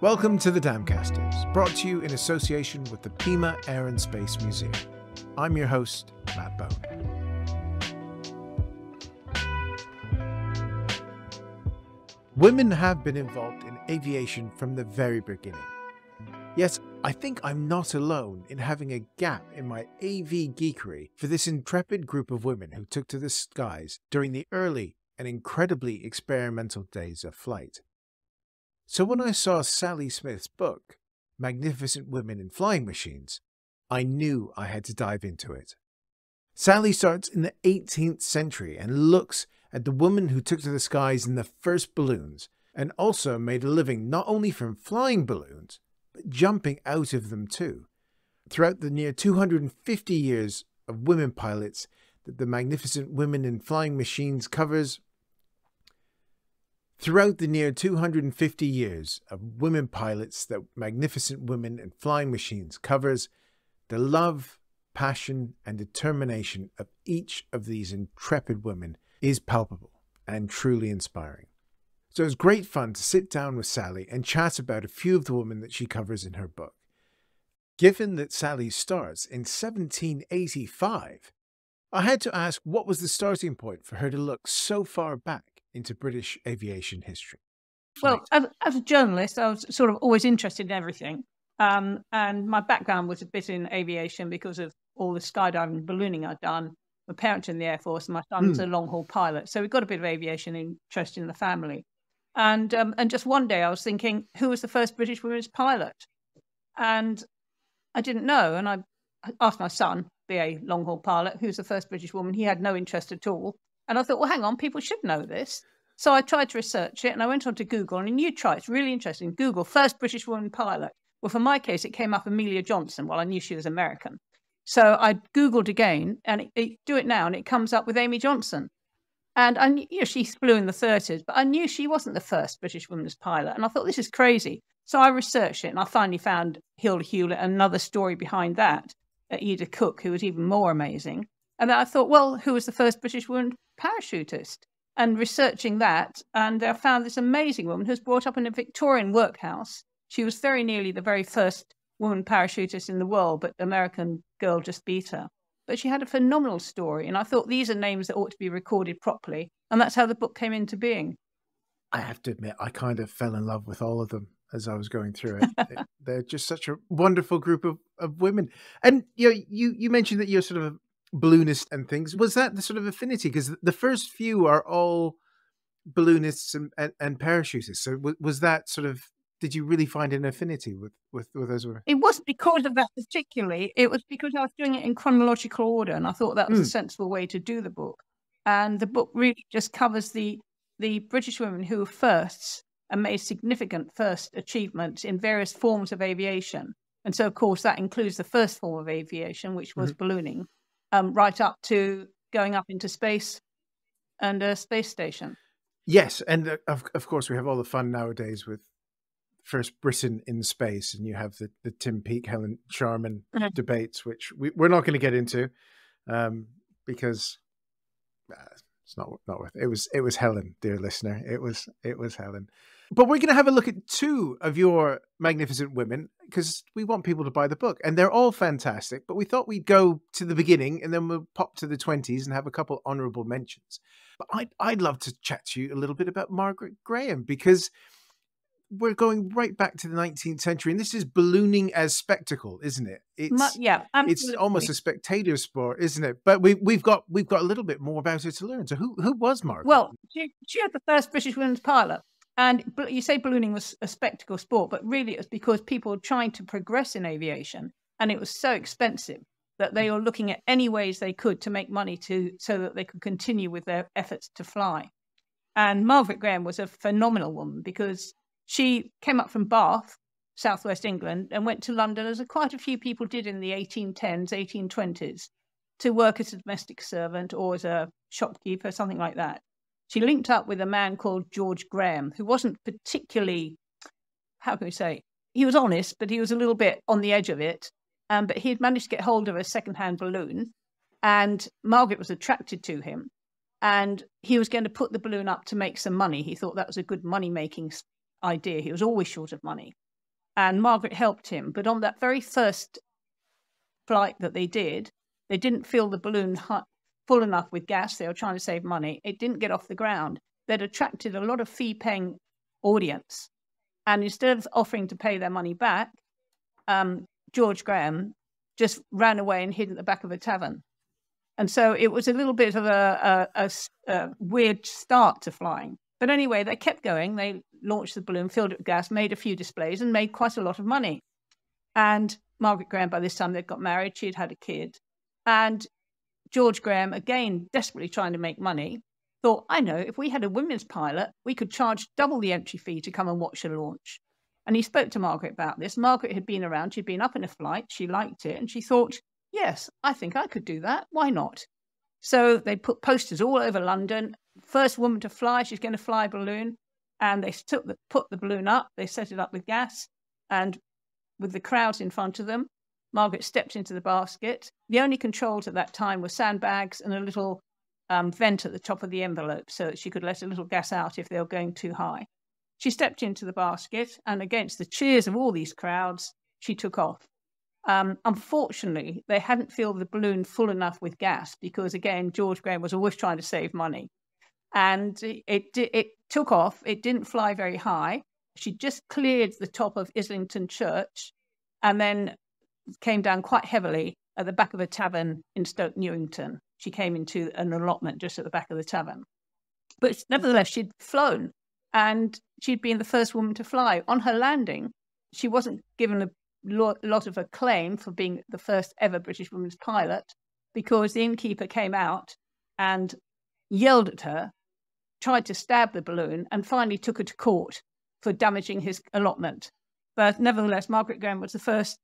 Welcome to the Damcasters, brought to you in association with the Pima Air and Space Museum. I'm your host, Matt Bone. Women have been involved in aviation from the very beginning. Yet, I think I'm not alone in having a gap in my AV geekery for this intrepid group of women who took to the skies during the early and incredibly experimental days of flight. So when I saw Sally Smith's book, Magnificent Women in Flying Machines, I knew I had to dive into it. Sally starts in the 18th century and looks at the woman who took to the skies in the first balloons and also made a living not only from flying balloons, jumping out of them too. Throughout the near 250 years of women pilots that the Magnificent Women in Flying Machines covers, Throughout the near 250 years of women pilots that Magnificent Women in Flying Machines covers, the love, passion, and determination of each of these intrepid women is palpable and truly inspiring. So it was great fun to sit down with Sally and chat about a few of the women that she covers in her book. Given that Sally starts in 1785, I had to ask what was the starting point for her to look so far back into British aviation history? Well, as, as, a journalist, I was sort of always interested in everything. Um, and my background was a bit in aviation because of all the skydiving and ballooning I'd done. My parents in the Air Force, and my son's mm. a long haul pilot. So we've got a bit of aviation interest in the family. And, um, and just one day I was thinking, who was the first British women's pilot? And I didn't know. And I asked my son, BA long haul pilot, who's the first British woman. He had no interest at all. And I thought, well, hang on, people should know this. So I tried to research it and I went on to Google and you try, it's really interesting. Google, first British woman pilot. Well, for my case, it came up Amelia Johnson. Well, I knew she was American. So I Googled again and it, it, do it now and it comes up with Amy Johnson. And I knew, you know, she flew in the 30s, but I knew she wasn't the first British woman's pilot. And I thought, this is crazy. So I researched it and I finally found Hilda Hewlett, another story behind that, uh, Eda Cook, who was even more amazing. And then I thought, well, who was the first British woman parachutist? And researching that, and I found this amazing woman who was brought up in a Victorian workhouse. She was very nearly the very first woman parachutist in the world, but the American girl just beat her. But she had a phenomenal story, and I thought these are names that ought to be recorded properly. And that's how the book came into being. I have to admit, I kind of fell in love with all of them as I was going through it. They're just such a wonderful group of, of women. And you know, you you mentioned that you're sort of a balloonist and things. Was that the sort of affinity? Because the first few are all balloonists and, and, and parachutists. So w- was that sort of did you really find an affinity with with, with those women? It wasn't because of that particularly. It was because I was doing it in chronological order, and I thought that was mm. a sensible way to do the book. And the book really just covers the the British women who were firsts and made significant first achievements in various forms of aviation. And so, of course, that includes the first form of aviation, which was mm-hmm. ballooning, um, right up to going up into space and a space station. Yes, and uh, of of course we have all the fun nowadays with first Briton in space, and you have the the Tim Peake Helen Sharman mm-hmm. debates, which we, we're not going to get into um, because uh, it's not not worth it. It was it was Helen, dear listener. It was it was Helen. But we're going to have a look at two of your magnificent women because we want people to buy the book, and they're all fantastic. But we thought we'd go to the beginning and then we'll pop to the twenties and have a couple honourable mentions. But I'd I'd love to chat to you a little bit about Margaret Graham because we're going right back to the 19th century, and this is ballooning as spectacle, isn't it? It's yeah, absolutely. it's almost a spectator sport, isn't it? But we we've got we've got a little bit more about her to learn. So who who was Margaret? Well, she, she had the first British women's pilot, and you say ballooning was a spectacle sport, but really it was because people were trying to progress in aviation, and it was so expensive that they were looking at any ways they could to make money to so that they could continue with their efforts to fly. And Margaret Graham was a phenomenal woman because she came up from Bath, southwest England, and went to London, as quite a few people did in the 1810s, 1820s, to work as a domestic servant or as a shopkeeper, something like that. She linked up with a man called George Graham, who wasn't particularly, how can we say, he was honest, but he was a little bit on the edge of it. Um, but he had managed to get hold of a second-hand balloon, and Margaret was attracted to him. and he was going to put the balloon up to make some money. He thought that was a good money making idea. He was always short of money. And Margaret helped him. But on that very first flight that they did, they didn't fill the balloon full enough with gas. They were trying to save money. It didn't get off the ground. They'd attracted a lot of fee paying audience. And instead of offering to pay their money back, um, George Graham just ran away and hid at the back of a tavern. And so it was a little bit of a, a, a, a, weird start to flying. But anyway, they kept going. They launched the balloon, filled it with gas, made a few displays, and made quite a lot of money. And Margaret Graham, by this time, they'd got married. She'd had a kid. And George Graham, again, desperately trying to make money, thought, I know, if we had a women's pilot, we could charge double the entry fee to come and watch the launch. And he spoke to Margaret about this. Margaret had been around, she'd been up in a flight, she liked it, and she thought, yes, I think I could do that. Why not? So they put posters all over London. First woman to fly, she's going to fly a balloon. And they took the, put the balloon up, they set it up with gas, and with the crowds in front of them, Margaret stepped into the basket. The only controls at that time were sandbags and a little um, vent at the top of the envelope so that she could let a little gas out if they were going too high. She stepped into the basket, and against the cheers of all these crowds, she took off. Um, unfortunately, they hadn't filled the balloon full enough with gas because, again, George Graham was always trying to save money. And it, it, took off. It didn't fly very high. She just cleared the top of Islington Church and then came down quite heavily at the back of a tavern in Stoke Newington. She came into an allotment just at the back of the tavern. But nevertheless, she'd flown and she'd been the first woman to fly. On her landing, she wasn't given a lot of acclaim for being the first ever British woman's pilot because the innkeeper came out and yelled at her, tried to stab the balloon, and finally took her to court for damaging his allotment. But nevertheless, Margaret Graham was the first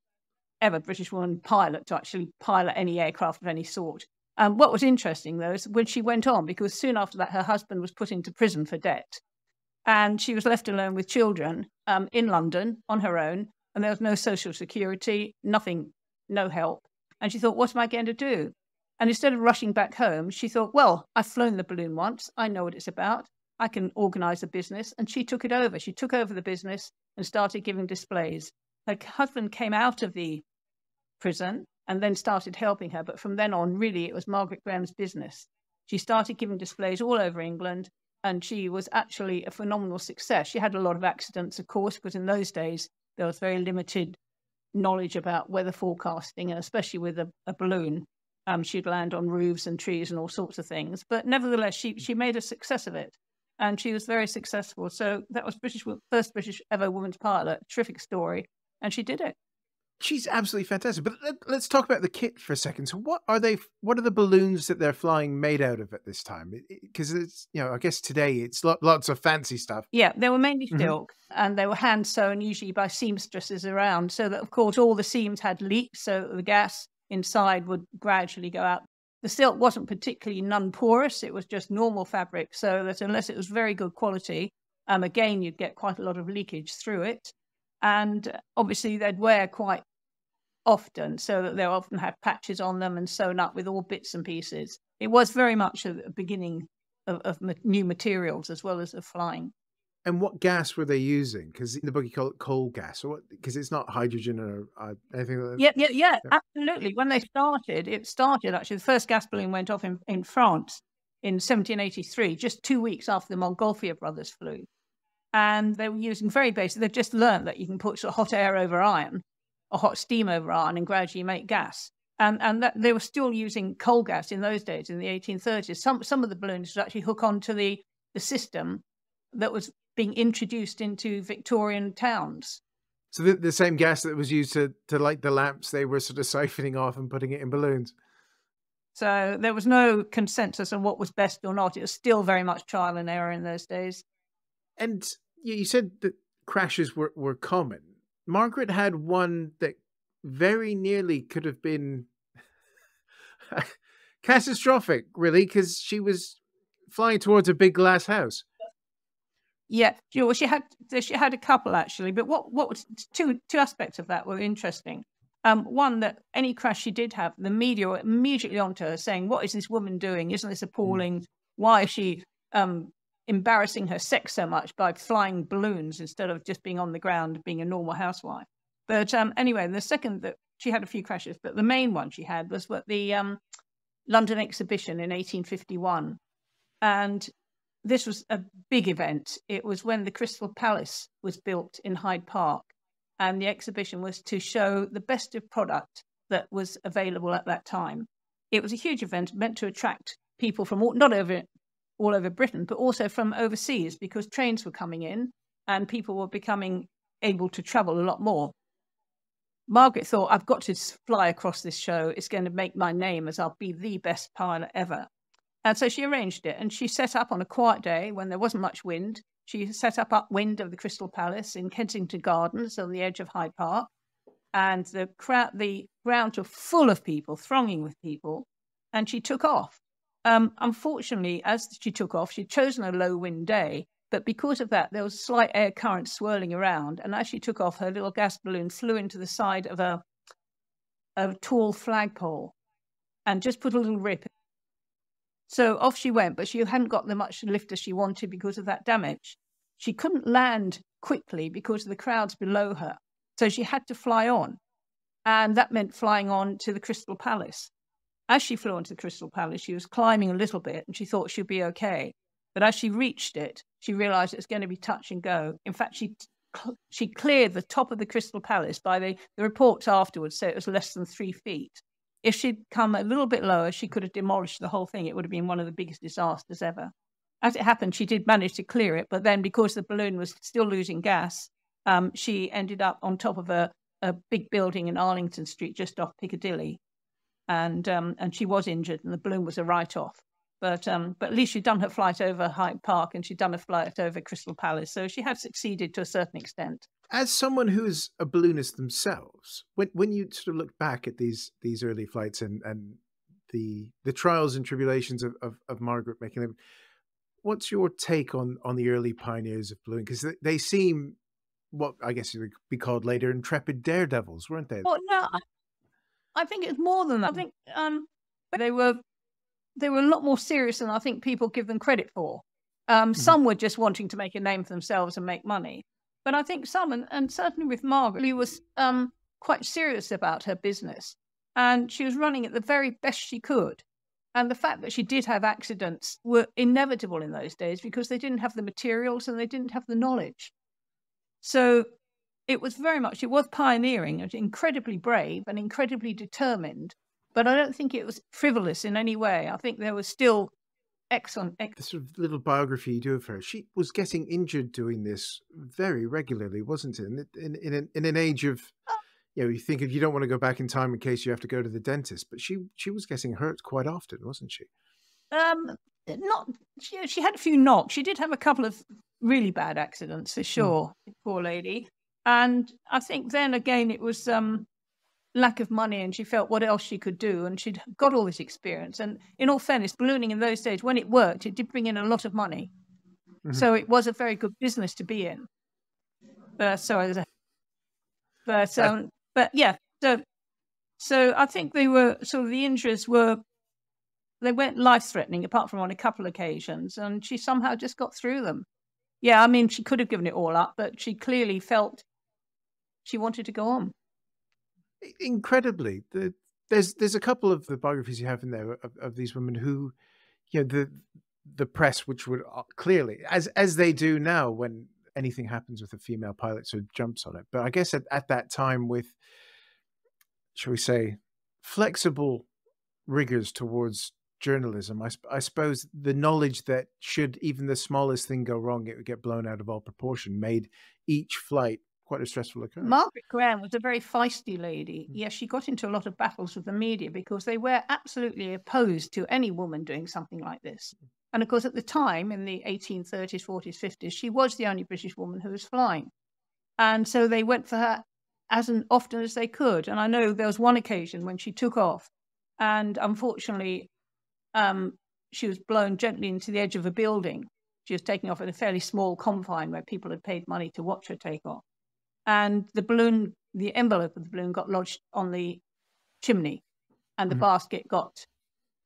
ever British woman pilot to actually pilot any aircraft of any sort. Um, what was interesting, though, is when she went on, because soon after that, her husband was put into prison for debt and she was left alone with children um, in London on her own, and there was no social security, nothing, no help. And she thought, what am I going to do? And instead of rushing back home, she thought, well, I've flown the balloon once. I know what it's about. I can organize a business. And she took it over. She took over the business and started giving displays. Her husband came out of the prison and then started helping her. But from then on, really, it was Margaret Graham's business. She started giving displays all over England and she was actually a phenomenal success. She had a lot of accidents, of course, because in those days there was very limited knowledge about weather forecasting, and especially with a, a balloon. Um, she'd land on roofs and trees and all sorts of things. But nevertheless, she, she made a success of it. And she was very successful. So that was British first British ever woman's pilot. Terrific story. And she did it she's absolutely fantastic. But let, us talk about the kit for a second. So, what are they? What are the balloons that they're flying made out of at this time? Because it, it's you know, I guess today it's lo- lots of fancy stuff. Yeah, they were mainly mm-hmm. silk, mm-hmm. and they were hand sewn, usually by seamstresses around. So that, of course, all the seams had leaks, so the gas inside would gradually go out. The silk wasn't particularly non-porous; it was just normal fabric, so that unless it was very good quality, um, again, you'd get quite a lot of leakage through it and obviously they'd wear quite often so that they often have patches on them and sewn up with all bits and pieces. It was very much a, beginning of, of new materials as well as of flying. And what gas were they using? Because in the book you call it coal gas, or what? Because it's not hydrogen or uh, anything like that. Yeah, yeah, yeah, yeah, absolutely. When they started, it started actually. The first gas balloon went off in, in France in 1783, just two weeks after the Montgolfier brothers flew and they were using very basic. They've just learned that you can put sort of hot air over iron or hot steam over iron and gradually make gas. And and that they were still using coal gas in those days in the 1830s. Some some of the balloons would actually hook onto the the system that was being introduced into Victorian towns. So the, the same gas that was used to to light the lamps, they were sort of siphoning off and putting it in balloons. So there was no consensus on what was best or not. It was still very much trial and error in those days. And you said that crashes were, were common. Margaret had one that very nearly could have been catastrophic, really, because she was flying towards a big glass house. Yeah, well, she had she had a couple actually, but what what was two two aspects of that were interesting. Um, one that any crash she did have, the media were immediately onto her, saying, "What is this woman doing? Isn't this mm. appalling? why is she um, embarrassing her sex so much by flying balloons instead of just being on the ground, being a normal housewife. But um, anyway, the second that she had a few crashes, but the main one she had was what the um, London exhibition in 1851. And this was a big event. It was when the Crystal Palace was built in Hyde Park. And the exhibition was to show the best of product that was available at that time. It was a huge event meant to attract people from all, not over all over Britain, but also from overseas because trains were coming in and people were becoming able to travel a lot more. Margaret thought, I've got to fly across this show. It's going to make my name as I'll be the best pilot ever. And so she arranged it and she set up on a quiet day when there wasn't much wind. She set up upwind of the Crystal Palace in Kensington Gardens on the edge of Hyde Park. And the crowd, the grounds were full of people, thronging with people. And she took off. Um, unfortunately, as she took off, she'd chosen a low wind day, but because of that, there was a slight air current swirling around. And as she took off, her little gas balloon flew into the side of a, a tall flagpole and just put a little rip. So off she went, but she hadn't got the much lift as she wanted because of that damage. She couldn't land quickly because of the crowds below her. So she had to fly on. And that meant flying on to the Crystal Palace. As she flew onto the Crystal Palace, she was climbing a little bit and she thought she'd be okay. But as she reached it, she realized it was going to be touch and go. In fact, she she cleared the top of the Crystal Palace by the, the reports afterwards say it was less than three feet. If she'd come a little bit lower, she could have demolished the whole thing. It would have been one of the biggest disasters ever. As it happened, she did manage to clear it, but then because the balloon was still losing gas, um, she ended up on top of a, a big building in Arlington Street, just off Piccadilly, and um, and she was injured, and the balloon was a write off. But um, but at least she'd done her flight over Hyde Park, and she'd done a flight over Crystal Palace, so she had succeeded to a certain extent. As someone who is a balloonist themselves, when when you sort of look back at these these early flights and and the the trials and tribulations of, of, of Margaret making them, what's your take on on the early pioneers of ballooning? Because they, they seem what I guess would be called later intrepid daredevils, weren't they? Well, no, I think it's more than that. I think um, they were they were a lot more serious than I think people give them credit for. Um, mm-hmm. Some were just wanting to make a name for themselves and make money, but I think some, and, and certainly with Margaret, was um, quite serious about her business, and she was running it the very best she could. And the fact that she did have accidents were inevitable in those days because they didn't have the materials and they didn't have the knowledge. So it was very much, it was pioneering, and incredibly brave and incredibly determined, but I don't think it was frivolous in any way. I think there was still excellent. The sort of little biography you do of her, she was getting injured doing this very regularly, wasn't it? In, in, in, an, in an age of, oh. you know, you think if you don't want to go back in time in case you have to go to the dentist, but she she was getting hurt quite often, wasn't she? Um, not she, she had a few knocks. She did have a couple of really bad accidents for hmm. sure. Poor lady. And I think then again, it was um, lack of money, and she felt what else she could do, and she'd got all this experience. And in all fairness, ballooning in those days, when it worked, it did bring in a lot of money. Mm-hmm. So it was a very good business to be in. But so, but um, but yeah, so so I think they were sort of the injuries were they weren't life threatening, apart from on a couple of occasions, and she somehow just got through them. Yeah, I mean, she could have given it all up, but she clearly felt she wanted to go on. Incredibly, the, there's there's a couple of the biographies you have in there of, of these women who, you know, the the press, which would uh, clearly, as as they do now, when anything happens with a female pilot, so jumps on it. But I guess at, at that time, with shall we say, flexible rigors towards journalism, I, I, suppose the knowledge that should even the smallest thing go wrong, it would get blown out of all proportion, made each flight quite a stressful occurrence. Margaret Graham was a very feisty lady. Mm. Yes, she got into a lot of battles with the media because they were absolutely opposed to any woman doing something like this. And of course, at the time, in the 1830s, 40s, 50s, she was the only British woman who was flying. And so they went for her as often as they could. And I know there was one occasion when she took off, and unfortunately, um, she was blown gently into the edge of a building. She was taking off in a fairly small confine where people had paid money to watch her take off and the balloon, the envelope of the balloon got lodged on the chimney, and the mm-hmm. basket got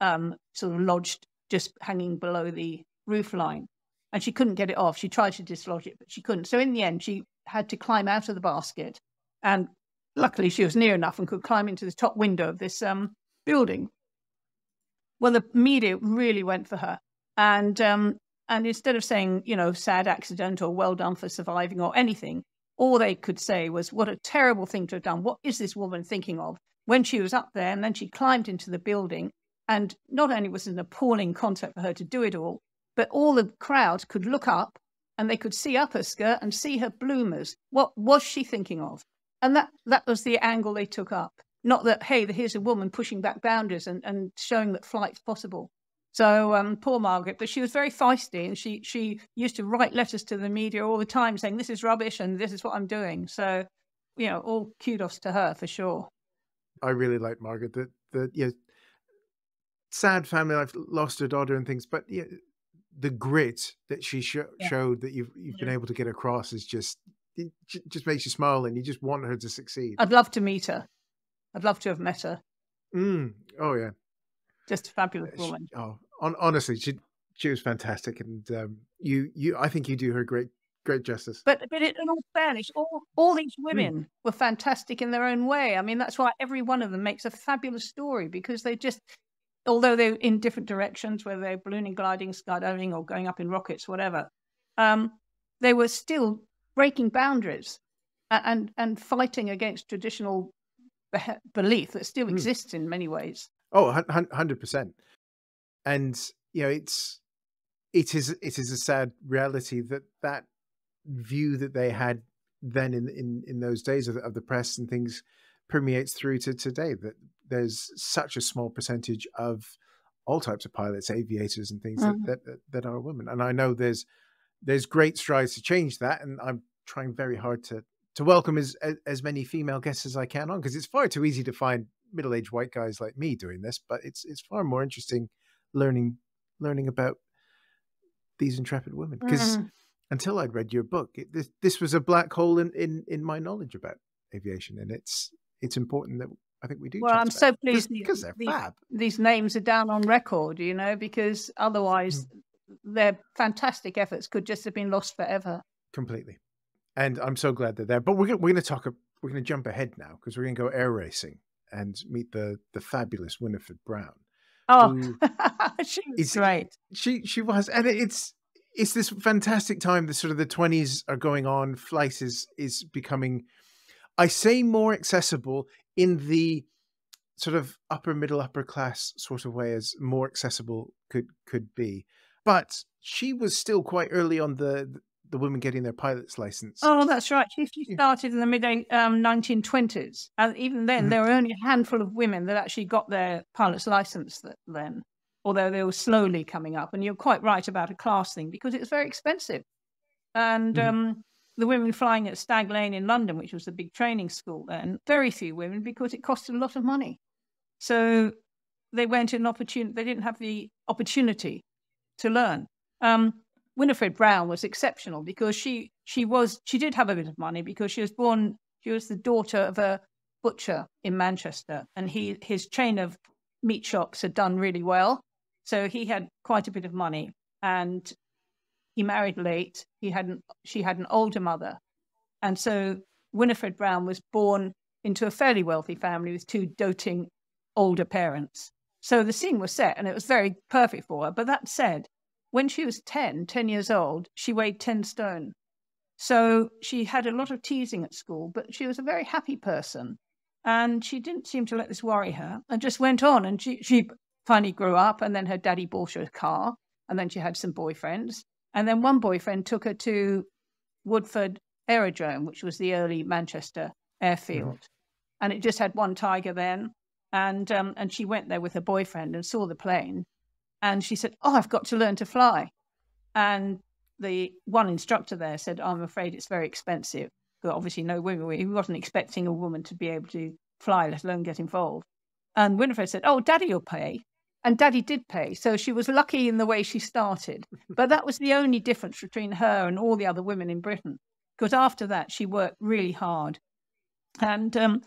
um, sort of lodged just hanging below the roof line. And she couldn't get it off. She tried to dislodge it, but she couldn't. So in the end, she had to climb out of the basket. And luckily, she was near enough and could climb into the top window of this um, building. Well, the media really went for her. And um, and instead of saying, you know, sad accident or well done for surviving or anything, all they could say was, what a terrible thing to have done. What is this woman thinking of? When she was up there and then she climbed into the building. And not only was it an appalling concept for her to do it all, but all the crowd could look up and they could see up her skirt and see her bloomers. What was she thinking of? And that, that was the angle they took up. Not that, hey, here's a woman pushing back boundaries and, and showing that flight's possible. So um, poor Margaret, but she was very feisty, and she she used to write letters to the media all the time saying this is rubbish and this is what I'm doing. So, you know, all kudos to her for sure. I really like Margaret. That the yeah, sad family life, lost her daughter and things, but yeah, the grit that she sh- yeah. showed that you've you've been able to get across is just it just makes you smile, and you just want her to succeed. I'd love to meet her. I'd love to have met her. Mm. Oh yeah, just a fabulous woman. Oh, on, honestly, she she was fantastic, and um, you you I think you do her great great justice. But but it, in all fairness, all all these hmm. women mm. were fantastic in their own way. I mean, that's why every one of them makes a fabulous story because they just, although they're in different directions, whether they're ballooning, gliding, skydiving, or going up in rockets, whatever, um, they were still breaking boundaries and and, fighting against traditional belief that still mm. exists in many ways. Oh, hundred percent and you know it's it is it is a sad reality that that view that they had then in in in those days of the, of the press and things permeates through to today that there's such a small percentage of all types of pilots aviators and things mm-hmm. that, that that are women and i know there's there's great strides to change that and i'm trying very hard to to welcome as as many female guests as i can on because it's far too easy to find middle-aged white guys like me doing this but it's it's far more interesting learning learning about these intrepid women because mm. until I'd read your book, it, this, this was a black hole in, in in my knowledge about aviation, and it's it's important that I think we do. Well, I'm so pleased because they're these, fab. These names are down on record, you know, because otherwise mm. their fantastic efforts could just have been lost forever. Completely, and I'm so glad they're there. But we're gonna, we're going to talk. We're going to jump ahead now because we're going to go air racing and meet the the fabulous Winifred Brown. Oh, mm. she was great. She she was, and it's it's this fantastic time. The sort of the twenties are going on. Flight is is becoming, I say, more accessible in the sort of upper middle upper class sort of way as more accessible could could be. But she was still quite early on the the women getting their pilot's license. Oh, that's right. She, started in the mid um, 1920s. And even then, mm-hmm. there were only a handful of women that actually got their pilot's license then, although they were slowly coming up. And you're quite right about a class thing because it was very expensive. And mm-hmm. um, the women flying at Stag Lane in London, which was the big training school then, very few women because it cost a lot of money. So they went an opportunity, they didn't have the opportunity to learn. Um, Winifred Brown was exceptional because she she was she did have a bit of money because she was born she was the daughter of a butcher in Manchester and he mm-hmm. his chain of meat shops had done really well. So he had quite a bit of money and he married late. He had not she had an older mother. And so Winifred Brown was born into a fairly wealthy family with two doting older parents. So the scene was set and it was very perfect for her. But that said when she was 10, 10 years old, she weighed 10 stone. So she had a lot of teasing at school, but she was a very happy person. And she didn't seem to let this worry her and just went on. And she, she finally grew up, and then her daddy bought her a car, and then she had some boyfriends. And then one boyfriend took her to Woodford Aerodrome, which was the early Manchester airfield. Mm. And it just had one tiger then. And, um, and she went there with her boyfriend and saw the plane and she said, Oh, I've got to learn to fly. And the one instructor there said, I'm afraid it's very expensive. But obviously, no women, he wasn't expecting a woman to be able to fly, let alone get involved. And Winifred said, Oh, daddy will pay. And daddy did pay. So she was lucky in the way she started. but that was the only difference between her and all the other women in Britain. Because after that, she worked really hard. And um,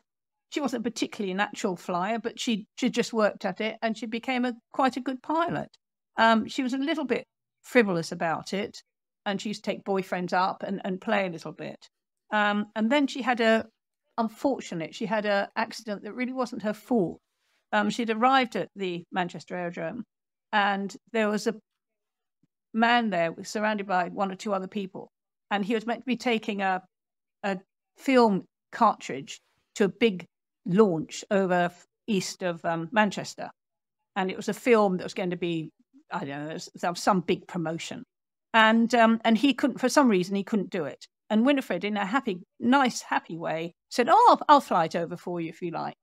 she wasn't a particularly a natural flyer, but she she just worked at it and she became a quite a good pilot. Um, she was a little bit frivolous about it, and she used to take boyfriends up and, and play a little bit. Um, and then she had a, unfortunate, she had a accident that really wasn't her fault. Um, she'd arrived at the Manchester Aerodrome, and there was a man there surrounded by one or two other people, and he was meant to be taking a a film cartridge to a big launch over east of um, Manchester, and it was a film that was going to be I don't know some big promotion, and um, and he couldn't for some reason he couldn't do it, and Winifred in a happy, nice, happy way said, "Oh, I'll, I'll fly it over for you if you like,"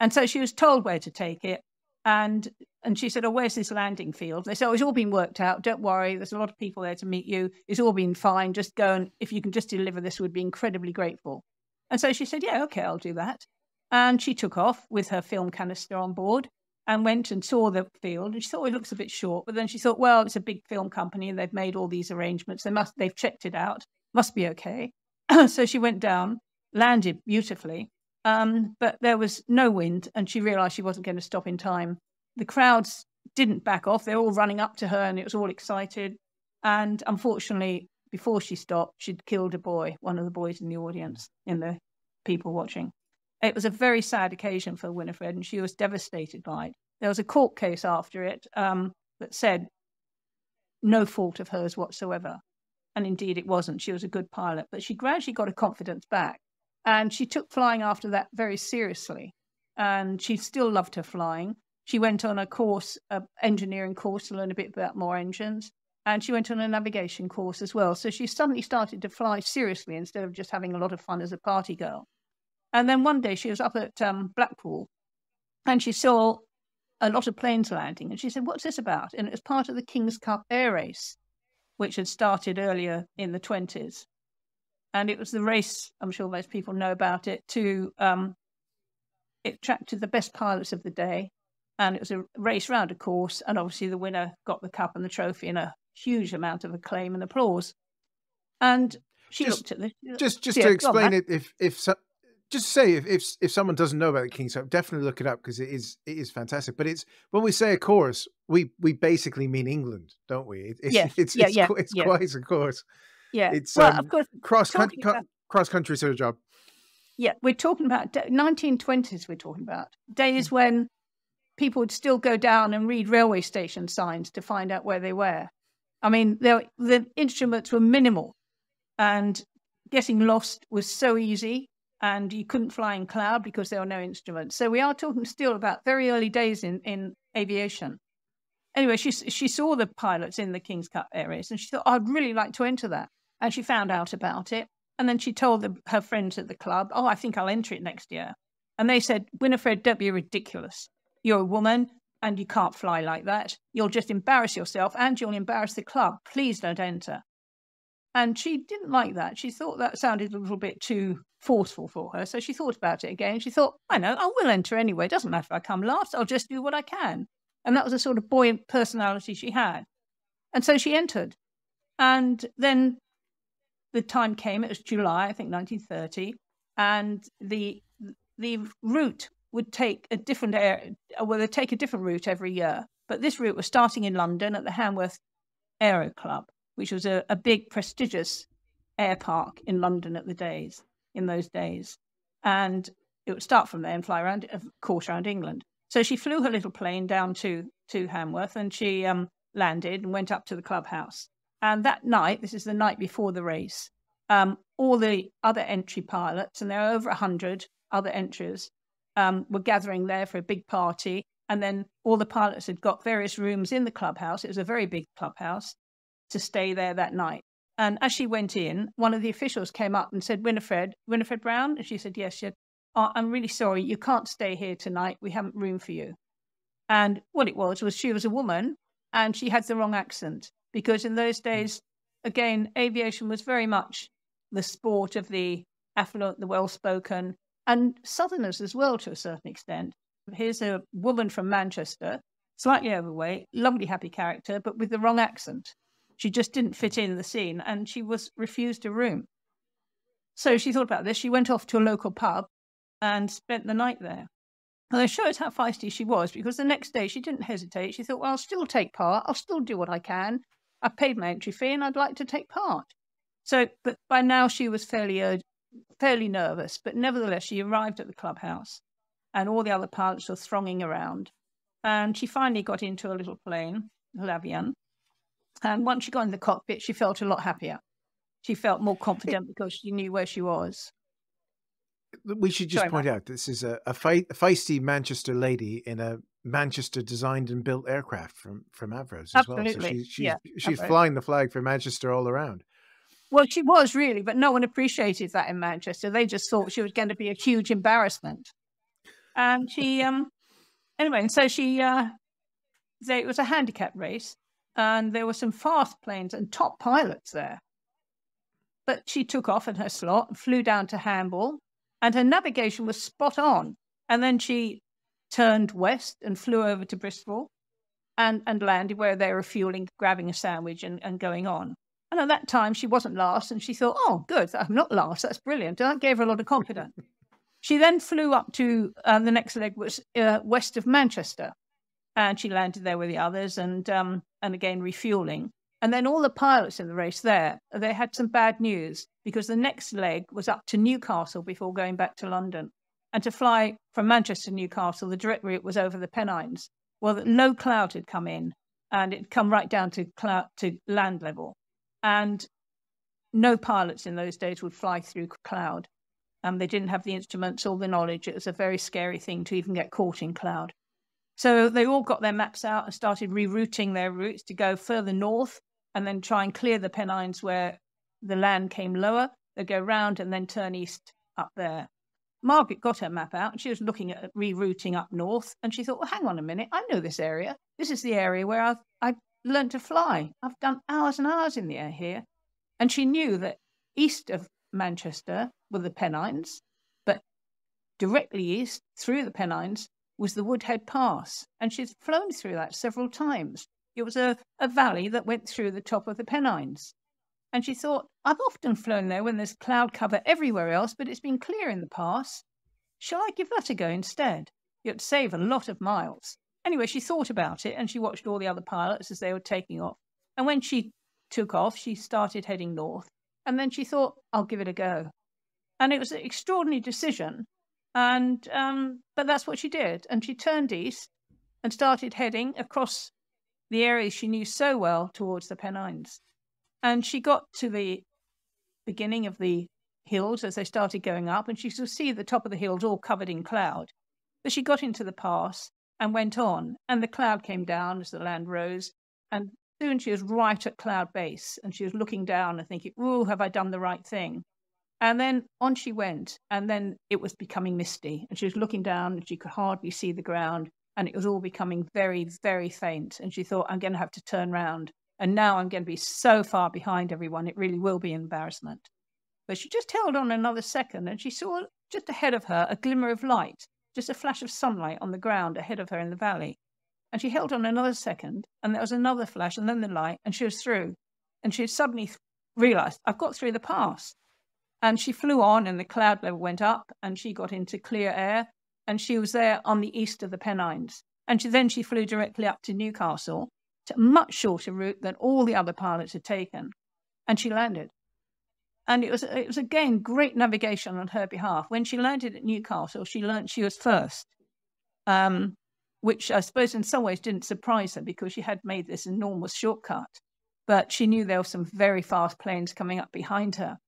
and so she was told where to take it, and and she said, "Oh, where's this landing field?" They said, "Oh, it's all been worked out. Don't worry. There's a lot of people there to meet you. It's all been fine. Just go and if you can just deliver this, we'd be incredibly grateful." And so she said, "Yeah, okay, I'll do that." And she took off with her film canister on board and went and saw the field. And she thought it looks a bit short, but then she thought, well, it's a big film company and they've made all these arrangements. They must they've checked it out. Must be okay. so she went down, landed beautifully, um, but there was no wind, and she realised she wasn't going to stop in time the crowds didn't back off. They were all running up to her and it was all excited. And unfortunately, before she stopped, she'd killed a boy, one of the boys in the audience, in the people watching. It was a very sad occasion for Winifred, and she was devastated by it. There was a court case after it um, that said no fault of hers whatsoever. And indeed, it wasn't. She was a good pilot, but she gradually got her confidence back. And she took flying after that very seriously. And she still loved her flying. She went on a course, a engineering course to learn a bit about more engines. And she went on a navigation course as well. So she suddenly started to fly seriously instead of just having a lot of fun as a party girl. And then one day she was up at um, Blackpool and she saw a lot of planes landing. And she said, What's this about? And it was part of the King's Cup air race, which had started earlier in the 20s. And it was the race, I'm sure most people know about it, to um, it attracted the best pilots of the day and it was a race round a course, and obviously the winner got the cup and the trophy and a huge amount of acclaim and applause. And she just, looked at this. Just, just to explain it, if if so, just say if, if if someone doesn't know about the King's Cup, definitely look it up because it is it is fantastic. But it's when we say a course, we we basically mean England, don't we? It's, yeah, it's yeah, it's, yeah, it's yeah. quite a course. Yeah, it's well, um, of course cross country about... cross country sort of job. Yeah, we're talking about 1920s. We're talking about days mm. when people would still go down and read railway station signs to find out where they were. I mean, the instruments were minimal, and getting lost was so easy, and you couldn't fly in cloud because there were no instruments. So we are talking still about very early days in, in aviation. Anyway, she she saw the pilots in the King's Cup areas, and she thought, I'd really like to enter that. And she found out about it, and then she told the, her friends at the club, "Oh, I think I'll enter it next year." And they said, "Winifred, don't be ridiculous. You're a woman and you can't fly like that. You'll just embarrass yourself and you'll embarrass the club. Please don't enter. And she didn't like that. She thought that sounded a little bit too forceful for her. So she thought about it again. She thought, I know, I will enter anyway. It doesn't matter if I come last. I'll just do what I can. And that was the sort of buoyant personality she had. And so she entered. And then the time came, it was July, I think 1930, and the the route would take a different air, well, they take a different route every year. But this route was starting in London at the Hanworth Aero Club, which was a, a big, prestigious air park in London at the days, in those days. And it would start from there and fly around, of course, around England. So she flew her little plane down to, to Hanworth and she um, landed and went up to the clubhouse. And that night, this is the night before the race, um, all the other entry pilots, and there are over 100 other entries, um, were gathering there for a big party. And then all the pilots had got various rooms in the clubhouse. It was a very big clubhouse to stay there that night. And as she went in, one of the officials came up and said, Winifred, Winifred Brown? And she said, Yes. She said, oh, I'm really sorry. You can't stay here tonight. We haven't room for you. And what it was, was she was a woman and she had the wrong accent because in those hmm. days, again, aviation was very much the sport of the affluent, the well spoken, and Southerners as well to a certain extent. Here's a woman from Manchester, slightly overweight, lovely, happy character, but with the wrong accent. She just didn't fit in the scene and she was refused a room. So she thought about this. She went off to a local pub and spent the night there. And it shows how feisty she was because the next day she didn't hesitate. She thought, well, I'll still take part. I'll still do what I can. I've paid my entry fee and I'd like to take part. So, but by now she was fairly, uh, fairly nervous. But nevertheless, she arrived at the clubhouse and all the other pilots were thronging around. And she finally got into a little plane, L'Avion. And once she got in the cockpit, she felt a lot happier. She felt more confident because she knew where she was we should just Sorry, point Matt. out this is a, a, fe- a, feisty Manchester lady in a Manchester designed and built aircraft from from Avros as absolutely. well. So she, she's yeah, she's flying the flag for Manchester all around. Well, she was really, but no one appreciated that in Manchester. They just thought she was going to be a huge embarrassment. And she, um, anyway, and so she, uh, they, it was a handicap race, and there were some fast planes and top pilots there. But she took off in her slot and flew down to Hamble, and her navigation was spot on. And then she turned west and flew over to Bristol and, and landed where they were fueling, grabbing a sandwich and, and going on. And at that time, she wasn't last, and she thought, oh, good, I'm not last. That's brilliant. And that gave her a lot of confidence. she then flew up to uh, the next leg was uh, west of Manchester, and she landed there with the others, and um, and again refueling. And then all the pilots in the race there, they had some bad news because the next leg was up to Newcastle before going back to London. And to fly from Manchester to Newcastle, the direct route was over the Pennines. Well, no cloud had come in and it come right down to cloud to land level. And no pilots in those days would fly through cloud. Um, they didn't have the instruments or the knowledge. It was a very scary thing to even get caught in cloud. So they all got their maps out and started rerouting their routes to go further north and then try and clear the Pennines where the land came lower. They'd go round and then turn east up there. Margaret got her map out and she was looking at rerouting up north and she thought, well, hang on a minute, I know this area. This is the area where I've, I've learned to fly. I've done hours and hours in the air here. And she knew that east of Manchester were the Pennines, but directly east through the Pennines was the Woodhead Pass. And she'd flown through that several times. It was a, a valley that went through the top of the Pennines. And she thought, I've often flown there when there's cloud cover everywhere else, but it's been clear in the past. Shall I give that a go instead? You'd save a lot of miles. Anyway, she thought about it and she watched all the other pilots as they were taking off. And when she took off, she started heading north. And then she thought, I'll give it a go. And it was an extraordinary decision. And um, but that's what she did. And she turned east and started heading across the areas she knew so well towards the Pennines. And she got to the beginning of the hills as they started going up, and she could see the top of the hills all covered in cloud. But she got into the pass and went on, and the cloud came down as the land rose, and soon she was right at cloud base, and she was looking down and thinking, "Oh, have I done the right thing?" And then on she went, and then it was becoming misty, and she was looking down, and she could hardly see the ground, and it was all becoming very, very faint. And she thought, I'm going to have to turn round. And now I'm going to be so far behind everyone, it really will be an embarrassment. But she just held on another second and she saw just ahead of her a glimmer of light, just a flash of sunlight on the ground ahead of her in the valley. And she held on another second and there was another flash and then the light and she was through. And she suddenly realized, I've got through the pass. And she flew on and the cloud level went up and she got into clear air and she was there on the east of the Pennines. And she, then she flew directly up to Newcastle, to a much shorter route than all the other pilots had taken, and she landed. And it was it was again great navigation on her behalf. When she landed at Newcastle, she learned she was first, um, which I suppose in some ways didn't surprise her because she had made this enormous shortcut. But she knew there were some very fast planes coming up behind her.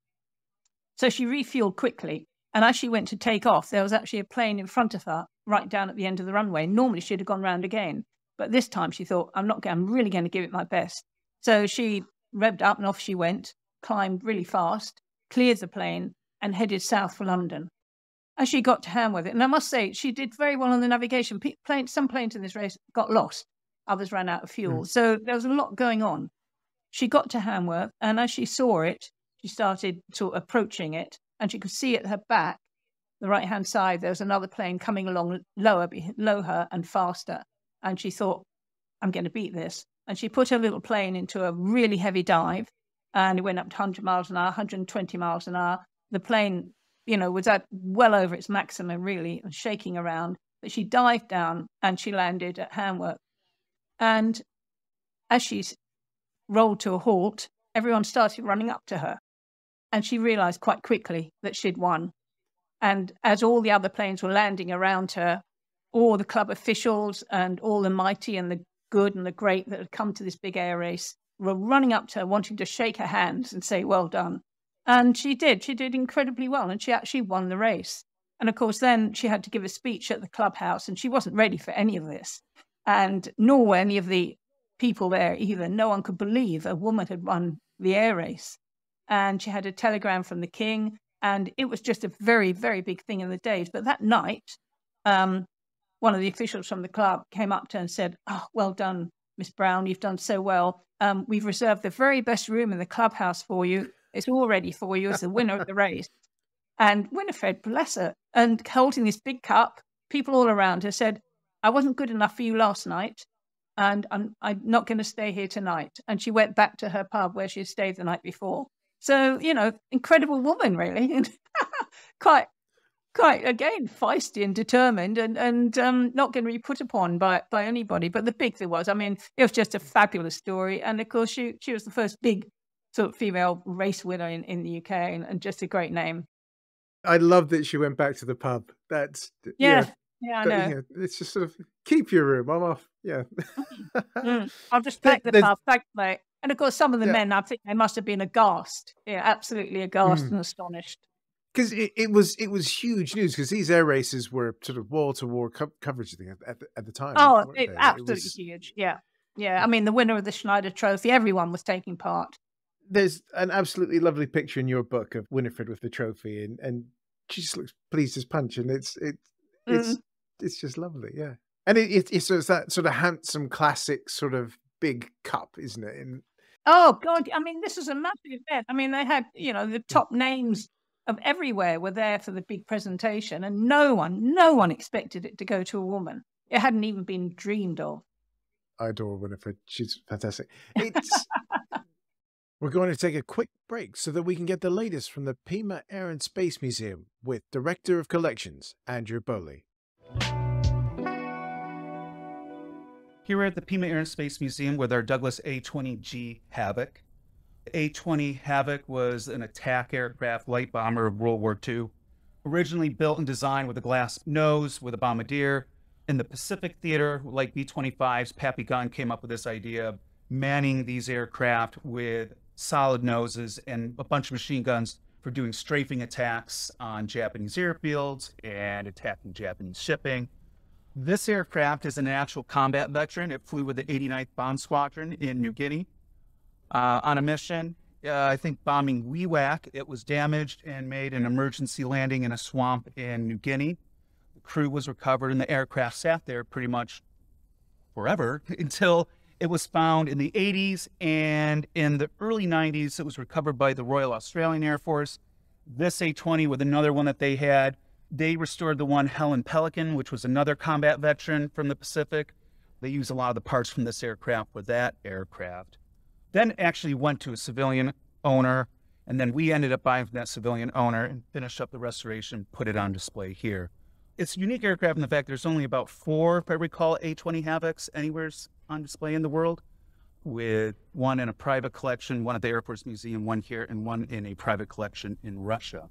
So she refueled quickly and as she went to take off, there was actually a plane in front of her right down at the end of the runway. Normally she'd have gone round again. But this time she thought, I'm not I'm really going to give it my best. So she revved up and off she went, climbed really fast, cleared the plane, and headed south for London. As she got to Hanworth, and I must say, she did very well on the navigation. Plane, some planes in this race got lost, others ran out of fuel. Mm. So there was a lot going on. She got to Hanworth, and as she saw it, she started of approaching it and she could see at her back, the right hand side, there was another plane coming along lower below her and faster. And she thought, I'm going to beat this. And she put her little plane into a really heavy dive and it went up to 100 miles an hour, 120 miles an hour. The plane, you know, was at well over its maximum, really, shaking around. but she dived down and she landed at Hanworth. And as she rolled to a halt, everyone started running up to her. And she realized quite quickly that she'd won. And as all the other planes were landing around her, all the club officials and all the mighty and the good and the great that had come to this big air race were running up to her, wanting to shake her hands and say, Well done. And she did. She did incredibly well. And she actually won the race. And of course, then she had to give a speech at the clubhouse, and she wasn't ready for any of this. And nor were any of the people there either. No one could believe a woman had won the air race. And she had a telegram from the king, and it was just a very, very big thing in the days. But that night, um, one of the officials from the club came up to her and said, Oh, well done, Miss Brown. You've done so well. Um, we've reserved the very best room in the clubhouse for you. It's all ready for you as the winner of the race. And Winifred, bless her, and holding this big cup, people all around her said, I wasn't good enough for you last night, and I'm, I'm not going to stay here tonight. And she went back to her pub where she stayed the night before. So, you know, incredible woman, really. quite, quite, again, feisty and determined and, and um, not going to be put upon by, by anybody. But the big thing was, I mean, it was just a fabulous story. And of course, she, she was the first big sort of female race winner in, in the UK and, and just a great name. I love that she went back to the pub. That's yeah, yeah, I know. Yeah, it's just sort of keep your room. I'm off. Yeah, mm. I'll just pack the pub, pack the and of course, some of the yeah. men, I think they must have been aghast. Yeah, absolutely aghast mm. and astonished. Because it, it, was it was huge news because these air races were sort of wall to wall coverage thing at, the, at the time. Oh, it, absolutely it was... huge. Yeah, yeah. I mean, the winner of the Schneider Trophy, everyone was taking part there's an absolutely lovely picture in your book of Winifred with the trophy, and and she just looks pleased as punch, and it's it it's mm. it's just lovely, yeah. And it, it, it's, it's that sort of handsome, classic sort of big cup, isn't it? And oh god, I mean, this is a massive event. I mean, they had you know the top names of everywhere were there for the big presentation, and no one, no one expected it to go to a woman. It hadn't even been dreamed of. I adore Winifred. She's fantastic. It's we're going to take a quick break so that we can get the latest from the Pima Air and Space Museum with Director of Collections, Andrew Bowley. Here we're at the Pima Air and Space Museum with our Douglas A-20G Havoc. A-20 Havoc was an attack aircraft light bomber of World War II, originally built and designed with a glass nose with a bombardier. In the Pacific Theater, like B-25s, Pappy Gunn came up with this idea of manning these aircraft with solid noses, and a bunch of machine guns for doing strafing attacks on Japanese airfields and attacking Japanese shipping. This aircraft is an actual combat veteran. It flew with the 89th Bomb Squadron in New Guinea uh, on a mission. Uh, I think bombing Wewak. It was damaged and made an emergency landing in a swamp in New Guinea. The crew was recovered, and the aircraft sat there pretty much forever until it was found in the 80s and in the early 90s, it was recovered by the Royal Australian Air Force. This A-20 with another one that they had, they restored the one Hell'n Pelican, which was another combat veteran from the Pacific. They used a lot of the parts from this aircraft with that aircraft. Then actually went to a civilian owner, and then we ended up buying from that civilian owner and finished up the restoration, put it on display here. It's a unique aircraft in the fact there's only about four, if I recall, A-20 Havocs anywhere on display in the world, with one in a private collection, one at the Air Force Museum, one here, and one in a private collection in Russia.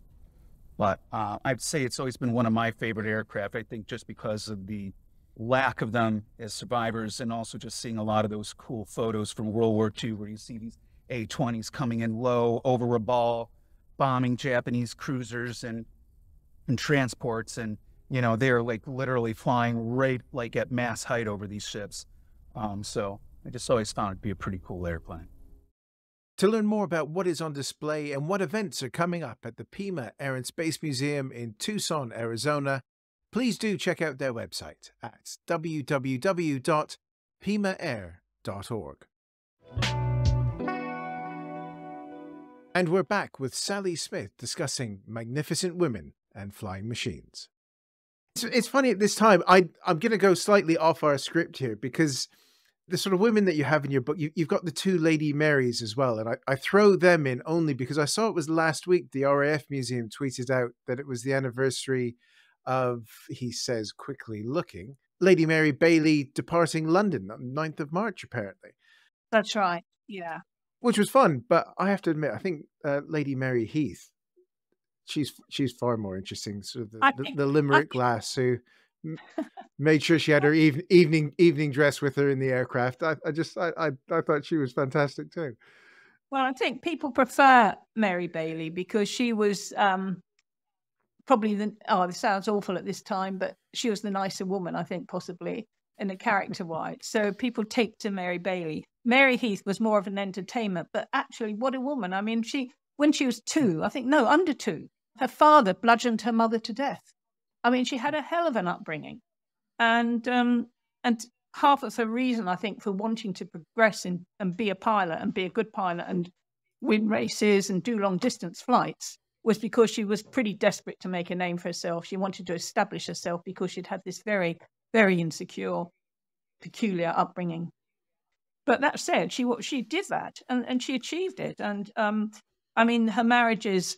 But uh, I'd say it's always been one of my favorite aircraft. I think just because of the lack of them as survivors, and also just seeing a lot of those cool photos from World War II, where you see these A-20s coming in low over a ball, bombing Japanese cruisers and and transports, and you know they're like literally flying right like at mass height over these ships. Um, so I just always found it to be a pretty cool airplane. To learn more about what is on display and what events are coming up at the Pima Air and Space Museum in Tucson, Arizona, please do check out their website at www.pimaair.org. And we're back with Sally Smith discussing magnificent women and flying machines. It's, it's funny at this time, I, I'm going to go slightly off our script here because the sort of women that you have in your book, you, have got the two Lady Marys as well. And I, I throw them in only because I saw it was last week the RAF Museum tweeted out that it was the anniversary of, he says quickly looking, Lady Mary Bailey departing London on 9th of March, apparently. That's right. Yeah. Which was fun, but I have to admit, I think uh, Lady Mary Heath, she's she's far more interesting. Sort of the, the, think, the Limerick lass who made sure she had her even, evening evening dress with her in the aircraft. I, I just I, I, I thought she was fantastic too. Well, I think people prefer Mary Bailey because she was um, probably the oh this sounds awful at this time but she was the nicer woman i think possibly in a character wise so people take to mary bailey. Mary heath was more of an entertainer but actually what a woman. I mean she when she was two i think no under two her father bludgeoned her mother to death i mean she had a hell of an upbringing and um and half of her reason i think for wanting to progress in, and be a pilot and be a good pilot and win races and do long distance flights was because she was pretty desperate to make a name for herself. She wanted to establish herself because she'd had this very, very insecure, peculiar upbringing. But that said, she she did that and, and she achieved it. And um, I mean, her marriages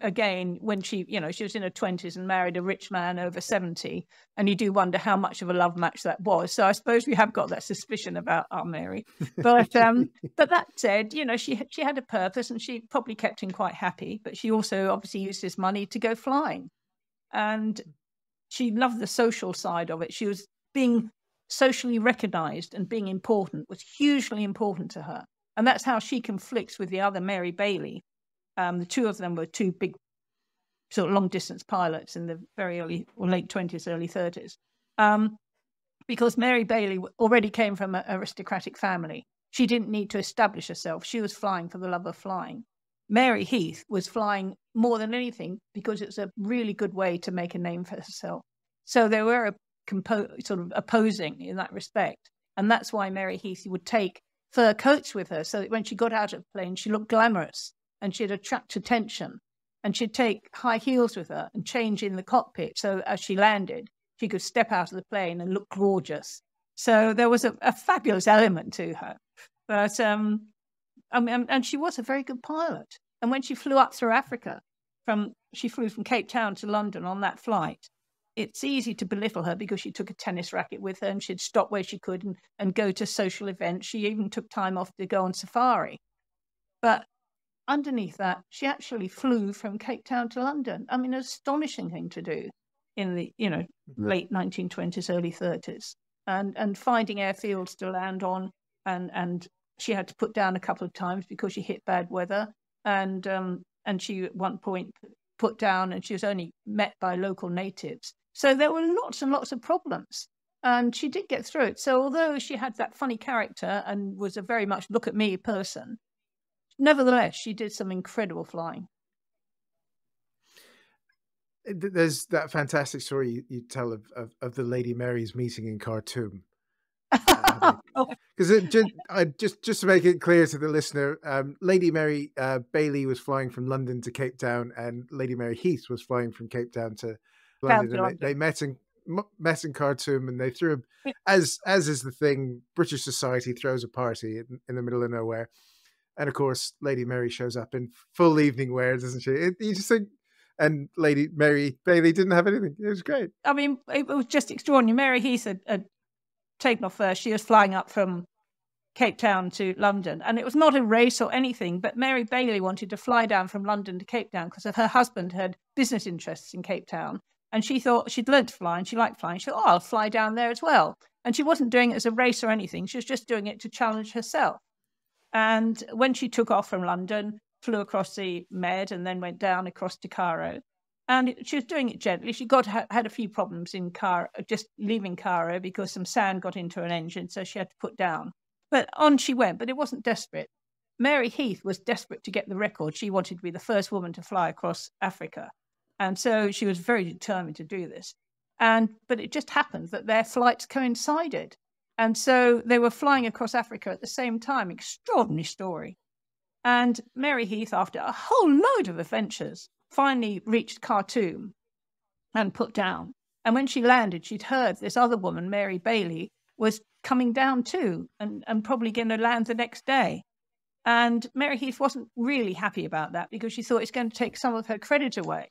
again, when she, you know, she was in her 20s and married a rich man over 70, and you do wonder how much of a love match that was. So I suppose we have got that suspicion about our Mary. But um, but that said, you know, she she had a purpose and she probably kept him quite happy, but she also obviously used his money to go flying. And she loved the social side of it. She was being socially recognized and being important was hugely important to her. And that's how she conflicts with the other Mary Bailey, um, the two of them were two big, sort of long distance pilots in the very early or late 20s, early 30s. Um, because Mary Bailey already came from an aristocratic family. She didn't need to establish herself. She was flying for the love of flying. Mary Heath was flying more than anything because it's a really good way to make a name for herself. So they were a compo- sort of opposing in that respect. And that's why Mary Heath would take fur coats with her so that when she got out of the plane, she looked glamorous and she'd attract attention. And she'd take high heels with her and change in the cockpit so as she landed, she could step out of the plane and look gorgeous. So there was a, a fabulous element to her. But um, I mean, and she was a very good pilot. And when she flew up through Africa, from she flew from Cape Town to London on that flight. It's easy to belittle her because she took a tennis racket with her and she'd stop where she could and, and go to social events. She even took time off to go on safari. But underneath that, she actually flew from Cape Town to London. I mean, an astonishing thing to do in the you know late 1920s, early 30s, and and finding airfields to land on, and and she had to put down a couple of times because she hit bad weather, and um and she at one point put down, and she was only met by local natives. So there were lots and lots of problems. And she did get through it. So although she had that funny character and was a very much look at me person, nevertheless, she did some incredible flying. There's that fantastic story you, you tell of, of, of, the Lady Mary's meeting in Khartoum. Because uh, just, just just to make it clear to the listener, um, Lady Mary uh, Bailey was flying from London to Cape Town, and Lady Mary Heath was flying from Cape Town to London. They, they met in met in Khartoum, and they threw, a, as as is the thing, British society throws a party in, in the middle of nowhere and of course, Lady Mary shows up in full evening wear, doesn't she? It, you just think, and Lady Mary Bailey didn't have anything. It was great. I mean, it was just extraordinary. Mary Heath had, had taken off first. She was flying up from Cape Town to London, and it was not a race or anything. But Mary Bailey wanted to fly down from London to Cape Town because her husband had business interests in Cape Town, and she thought she'd learned to fly and she liked flying. She thought, "Oh, I'll fly down there as well." And she wasn't doing it as a race or anything. She was just doing it to challenge herself. And when she took off from London, flew across the Med and then went down across to Cairo. And she was doing it gently. She got had a few problems in Cairo, just leaving Cairo because some sand got into an engine, so she had to put down. But on she went. But it wasn't desperate. Mary Heath was desperate to get the record. She wanted to be the first woman to fly across Africa, and so she was very determined to do this. And but it just happened that their flights coincided. And so they were flying across Africa at the same time. Extraordinary story. And Mary Heath, after a whole load of adventures, finally reached Khartoum and put down. And when she landed, she'd heard this other woman, Mary Bailey, was coming down too and, and probably going to land the next day. And Mary Heath wasn't really happy about that because she thought it's going to take some of her credit away.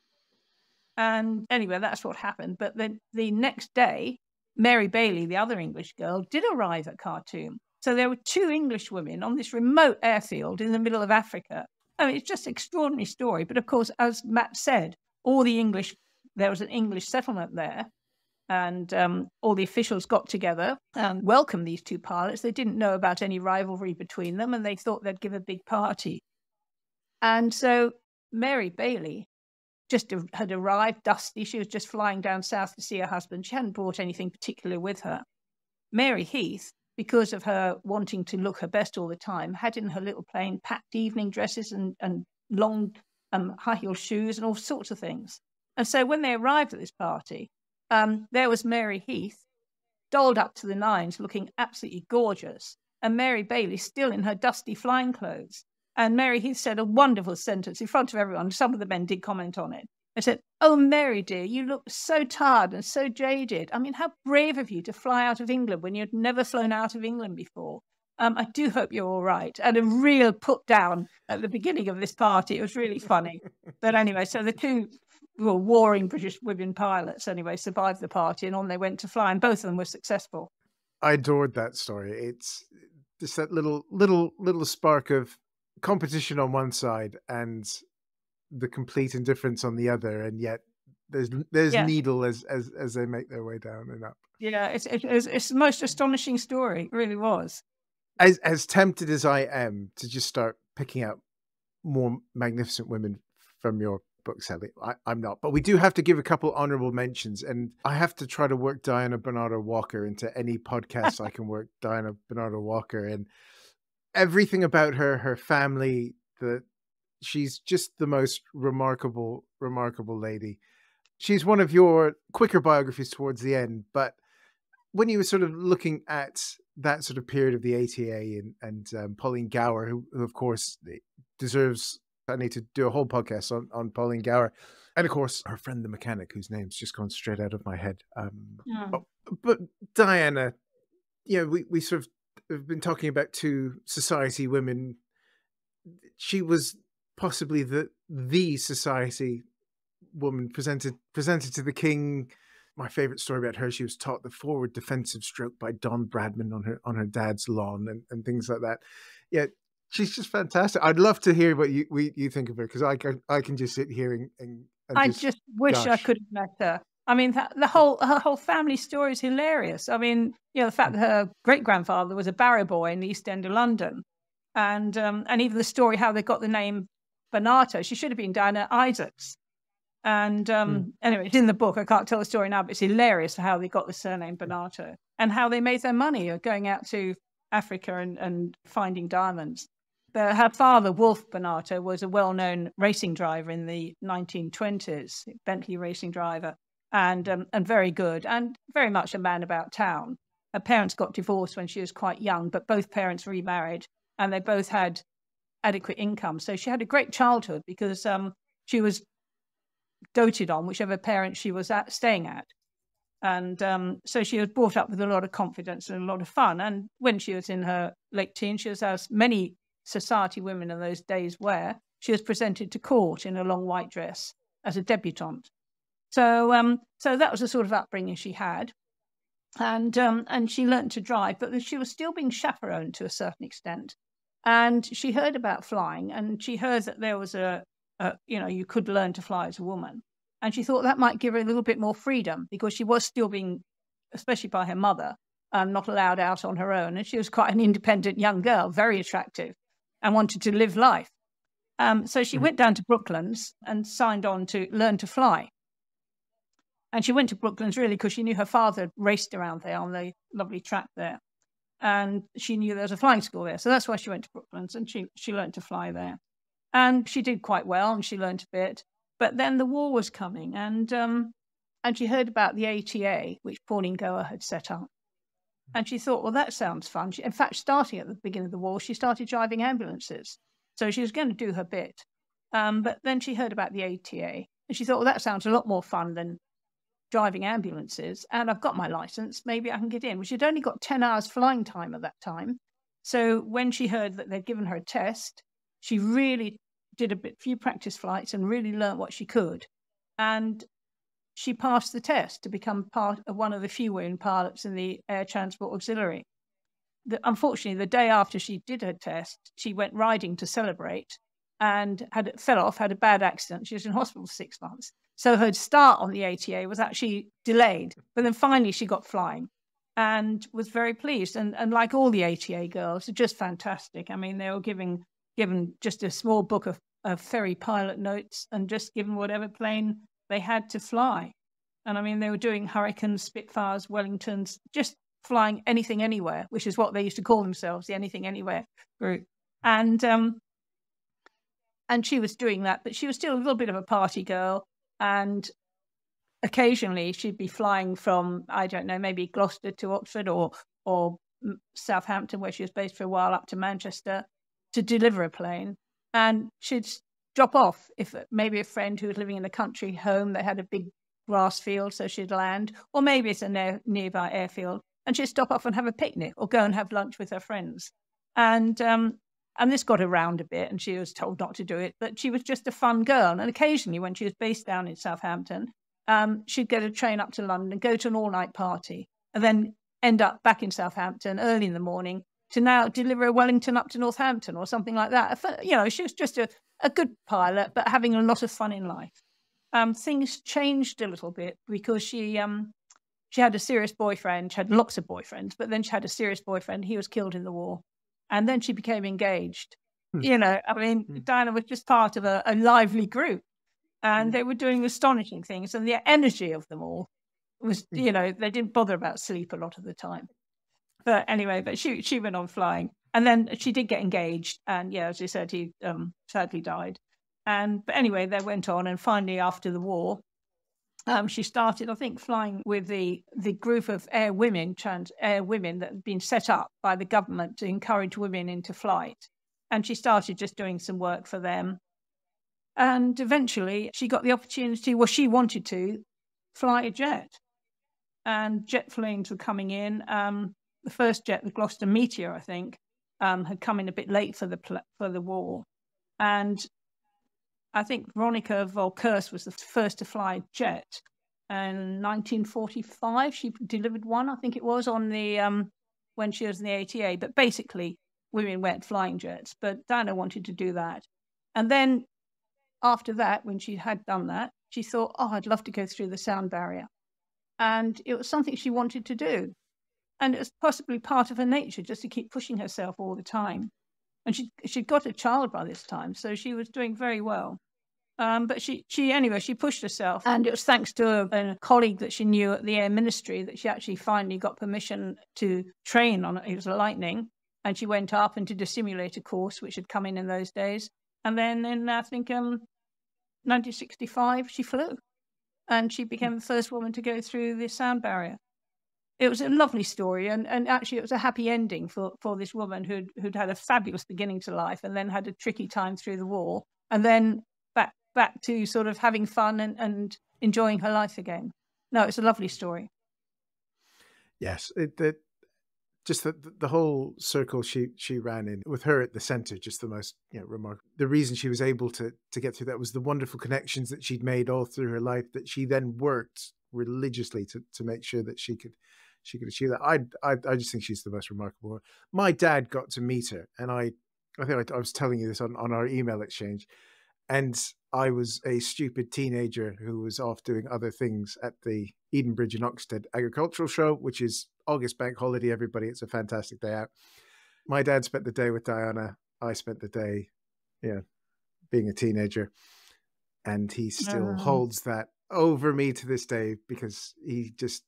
And anyway, that's what happened. But then the next day, Mary Bailey, the other English girl, did arrive at Khartoum. So there were two English women on this remote airfield in the middle of Africa. I mean, it's just an extraordinary story. But of course, as Matt said, all the English, there was an English settlement there. And um, all the officials got together and welcomed these two pilots. They didn't know about any rivalry between them and they thought they'd give a big party. And so Mary Bailey just had arrived dusty. She was just flying down south to see her husband. She hadn't brought anything particular with her. Mary Heath, because of her wanting to look her best all the time, had in her little plane packed evening dresses and, and long um, high heel shoes and all sorts of things. And so when they arrived at this party, um, there was Mary Heath, dolled up to the nines, looking absolutely gorgeous, and Mary Bailey still in her dusty flying clothes. And Mary Heath said a wonderful sentence in front of everyone. Some of the men did comment on it. I said, Oh, Mary, dear, you look so tired and so jaded. I mean, how brave of you to fly out of England when you'd never flown out of England before. Um, I do hope you're all right. And a real put down at the beginning of this party. It was really funny. but anyway, so the two well, warring British women pilots, anyway, survived the party and on they went to fly, and both of them were successful. I adored that story. It's just that little, little, little spark of competition on one side and the complete indifference on the other, and yet there's there's yeah. needle as as as they make their way down and up. Yeah, it's it's, it's the most astonishing story. It really was. As as tempted as I am to just start picking out more magnificent women from your book, Sally, I, I'm not. But we do have to give a couple honorable mentions, and I have to try to work Diana Barnato Walker into any podcast I can work Diana Barnato Walker and everything about her, her family, the she's just the most remarkable, remarkable lady. She's one of your quicker biographies towards the end, but when you were sort of looking at that sort of period of the ATA and, and um, Pauline Gower, who, who, of course deserves, I need to do a whole podcast on, on Pauline Gower. And of course, her friend the mechanic, whose name's just gone straight out of my head. Um, yeah. oh, but Diana, you know, we, we sort of have been talking about two society women. She was possibly the the society woman presented presented to the king. My favorite story about her: she was taught the forward defensive stroke by Don Bradman on her on her dad's lawn and, and things like that. Yeah, she's just fantastic. I'd love to hear what you we, you think of her because I can I can just sit here and, and, and I just, just wish. I could have met her. I mean, the whole her whole family story is hilarious. I mean, you know, the fact that her great grandfather was a barrow boy in the East End of London, and um, and even the story how they got the name Barnato. She should have been Diana Isaacs. And um, mm. anyway, it's in the book. I can't tell the story now, but it's hilarious how they got the surname Barnato and how they made their money going out to Africa and, and finding diamonds. But her father, Woolf Barnato, was a well known racing driver in the 1920s, Bentley racing driver, and, um, and very good and very much a man about town. Her parents got divorced when she was quite young, but both parents remarried and they both had adequate income. So she had a great childhood because um, she was doted on whichever parent she was at, staying at. And um, so she was brought up with a lot of confidence and a lot of fun. And when she was in her late teens, she was as many society women in those days were. She was presented to court in a long white dress as a debutante. So, um, so that was the sort of upbringing she had, and um, and she learned to drive, but she was still being chaperoned to a certain extent. And she heard about flying, and she heard that there was a, a, you know, you could learn to fly as a woman. And she thought that might give her a little bit more freedom because she was still being, especially by her mother, um, not allowed out on her own. And she was quite an independent young girl, very attractive, and wanted to live life. Um, so she mm-hmm. went down to Brooklands and signed on to learn to fly. And she went to Brooklands really because she knew her father raced around there on the lovely track there and she knew there was a flying school there. So that's why she went to Brooklands and she, she learned to fly there. And she did quite well and she learned a bit. But then the war was coming and, um, and she heard about the ATA, which Pauline Gower had set up. And she thought, well, that sounds fun. She, in fact, starting at the beginning of the war, she started driving ambulances. So she was going to do her bit. Um, but then she heard about the ATA and she thought, well, that sounds a lot more fun than driving ambulances and I've got my license, maybe I can get in. Well, she'd only got 10 hours flying time at that time. So when she heard that they'd given her a test, she really did a bit, few practice flights and really learned what she could. And she passed the test to become part of one of the few women pilots in the Air Transport Auxiliary. The, unfortunately, the day after she did her test, she went riding to celebrate and had fell off, had a bad accident. She was in hospital for six months. So her start on the ATA was actually delayed. But then finally she got flying and was very pleased. And and like all the ATA girls, just fantastic. I mean, they were giving given just a small book of, of ferry pilot notes and just given whatever plane they had to fly. And I mean, they were doing Hurricanes, Spitfires, Wellingtons, just flying anything anywhere, which is what they used to call themselves, the Anything Anywhere group. And um, and she was doing that, but she was still a little bit of a party girl. And occasionally she'd be flying from I don't know, maybe Gloucester to Oxford or or Southampton, where she was based for a while, up to Manchester to deliver a plane. And she'd drop off if maybe a friend who was living in the country home they had a big grass field so she'd land or maybe it's a near, nearby airfield and she'd stop off and have a picnic or go and have lunch with her friends and um, and this got around a bit and she was told not to do it but she was just a fun girl and occasionally when she was based down in southampton um, she'd get a train up to london go to an all-night party and then end up back in southampton early in the morning to now deliver a wellington up to northampton or something like that you know she was just a a good pilot, but having a lot of fun in life. Um, things changed a little bit because she um, she had a serious boyfriend. She had lots of boyfriends, but then she had a serious boyfriend. He was killed in the war, and then she became engaged. Hmm. You know, I mean, hmm. Diana was just part of a, a lively group, and hmm. they were doing astonishing things, and the energy of them all was, hmm. you know, they didn't bother about sleep a lot of the time. But anyway, but she she went on flying, and then she did get engaged, and yeah, as you said, he um, sadly died. And but anyway, they went on, and finally, after the war, um, she started, I think, flying with the the group of air women, trans air women that had been set up by the government to encourage women into flight. And she started just doing some work for them. And eventually, she got the opportunity. Well, she wanted to fly a jet, and jet planes were coming in. Um, the first jet, the Gloster Meteor, I think, um, had come in a bit late for the for the war, and I think Veronica Volkersz was the first to fly a jet. And 1945, she delivered one, I think it was, on the um, when she was in the ATA. But basically, women went flying jets. But Diana wanted to do that, and then after that, when she had done that, she thought, "Oh, I'd love to go through the sound barrier," and it was something she wanted to do and it was possibly part of her nature just to keep pushing herself all the time. And she she'd got a child by this time, so she was doing very well. Um, but she she anyway she pushed herself, and it was thanks to a, a, colleague that she knew at the Air Ministry that she actually finally got permission to train on it. It was a Lightning, and she went up and did a simulator course, which had come in in those days. And then in I think um, 1965 she flew, and she became the first woman to go through the sound barrier. It was a lovely story. And, and actually it was a happy ending for, for this woman who'd, who'd had a fabulous beginning to life and then had a tricky time through the war. And then back to sort of having fun and, and enjoying her life again no it's a lovely story yes it, it just the, the whole circle she she ran in with her at the center just the most you know remarkable the reason she was able to to get through that was the wonderful connections that she'd made all through her life that she then worked religiously to to make sure that she could she could achieve that. I, I, I just think she's the most remarkable. My dad got to meet her, and I, I think I, I was telling you this on, on our email exchange, and I was a stupid teenager who was off doing other things at the Edenbridge and Oxted Agricultural Show, which is August Bank Holiday. Everybody, it's a fantastic day out. My dad spent the day with Diana. I spent the day, yeah, being a teenager, and he still oh. holds that over me to this day because he just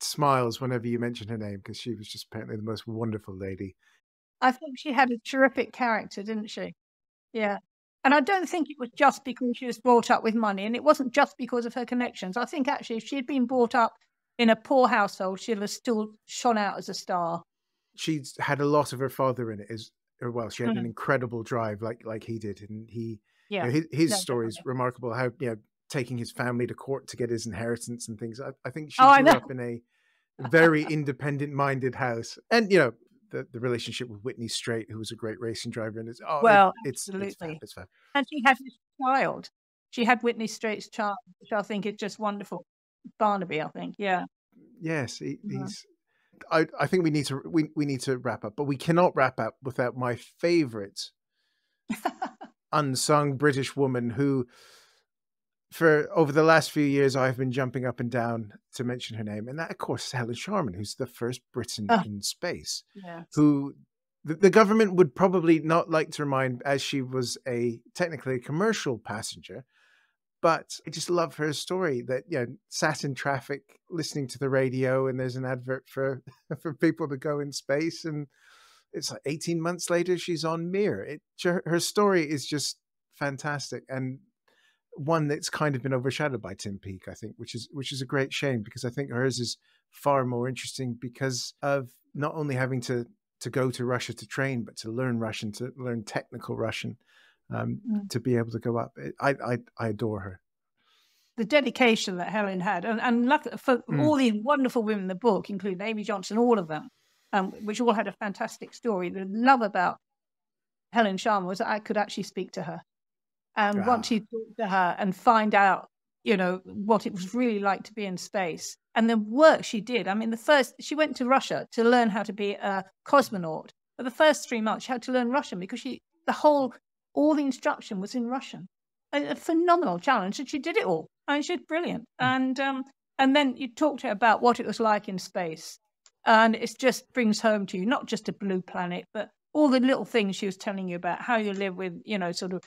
smiles whenever you mention her name because she was just apparently the most wonderful lady. I think she had a terrific character, didn't she? Yeah. And I don't think it was just because she was brought up with money, and it wasn't just because of her connections. I think actually, if she had been brought up in a poor household, she'd have still shone out as a star. She's had a lot of her father in it. As well, she had mm-hmm. an incredible drive, like like he did, and he, yeah, you know, his, his no, story is remarkable. How you know taking his family to court to get his inheritance and things. I, I think she oh, grew up in a very independent minded house. And, you know, the, the relationship with Whitney Straight, who was a great racing driver. And it's, oh, well, it, it's, absolutely. It's, fab, it's And she has this child. she had Whitney Straight's child, which I think is just wonderful. Barnaby, I think, yeah. Yes, he, yeah. he's. I, I think we need to we, we need to wrap up, but we cannot wrap up without my favorite unsung British woman who, for over the last few years, I've been jumping up and down to mention her name, and that, of course, is Helen Sharman, who's the first Briton oh. in space, yes. who the, the government would probably not like to remind, as she was a technically a commercial passenger, but I just love her story that you know sat in traffic listening to the radio and there's an advert for for people to go in space and it's like 18 months later she's on Mir. It her story is just fantastic and one that's kind of been overshadowed by Tim Peake, I think, which is which is a great shame because I think hers is far more interesting because of not only having to to go to Russia to train, but to learn Russian, to learn technical Russian, um, mm. to be able to go up. I, I, I adore her. The dedication that Helen had, and, and for mm. all these wonderful women in the book, including Amy Johnson, all of them, um, which all had a fantastic story. The love about Helen Sharman was that I could actually speak to her. And ah. once you talk to her and find out, you know, what it was really like to be in space and the work she did. I mean, the first, she went to Russia to learn how to be a cosmonaut. For the first three months, she had to learn Russian because she, the whole, all the instruction was in Russian. A, a phenomenal challenge, and she did it all. I mean, she's brilliant. Mm. And um, and then you talked to her about what it was like in space, and it just brings home to you not just a blue planet, but all the little things she was telling you about how you live with, you know, sort of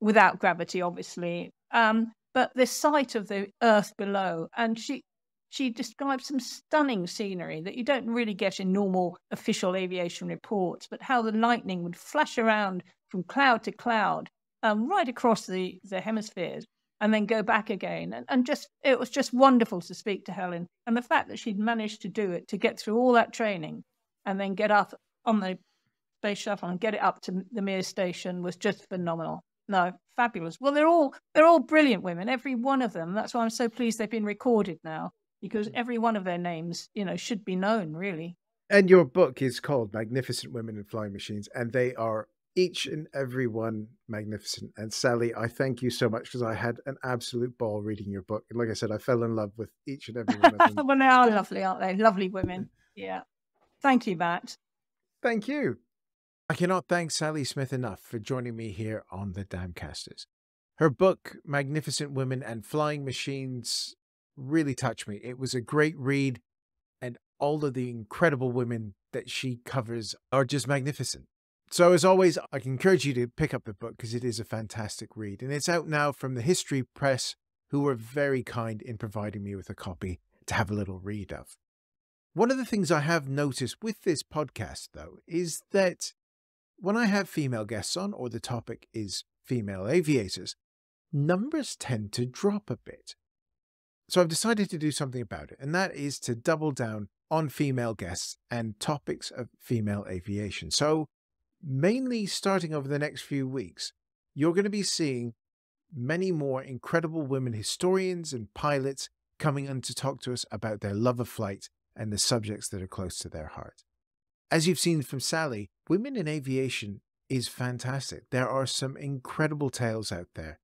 without gravity, obviously, um, but the sight of the Earth below. And she she describes some stunning scenery that you don't really get in normal official aviation reports, but how the lightning would flash around from cloud to cloud, um, right across the, the hemispheres, and then go back again. And, and just it was just wonderful to speak to Helen. And the fact that she'd managed to do it, to get through all that training, and then get up on the space shuttle and get it up to the Mir station was just phenomenal. No, fabulous. Well, they're all they're all brilliant women, every one of them. That's why I'm so pleased they've been recorded now because mm. every one of their names, you know, should be known, really. And your book is called Magnificent Women in Flying Machines, and they are each and every one magnificent. And Sally, I thank you so much because I had an absolute ball reading your book. And like I said, I fell in love with each and every one of them. well, they are lovely, aren't they? Lovely women. Yeah. Thank you, Matt. Thank you. I cannot thank Sally Smith enough for joining me here on the Damcasters. Her book, Magnificent Women and Flying Machines, really touched me. It was a great read, and all of the incredible women that she covers are just magnificent. So, as always, I encourage you to pick up the book because it is a fantastic read. And it's out now from the History Press, who were very kind in providing me with a copy to have a little read of. One of the things I have noticed with this podcast, though, is that when I have female guests on, or the topic is female aviators, numbers tend to drop a bit. So I've decided to do something about it, and that is to double down on female guests and topics of female aviation. So, mainly starting over the next few weeks, you're going to be seeing many more incredible women historians and pilots coming on to talk to us about their love of flight and the subjects that are close to their heart. As you've seen from Sally, women in aviation is fantastic. There are some incredible tales out there.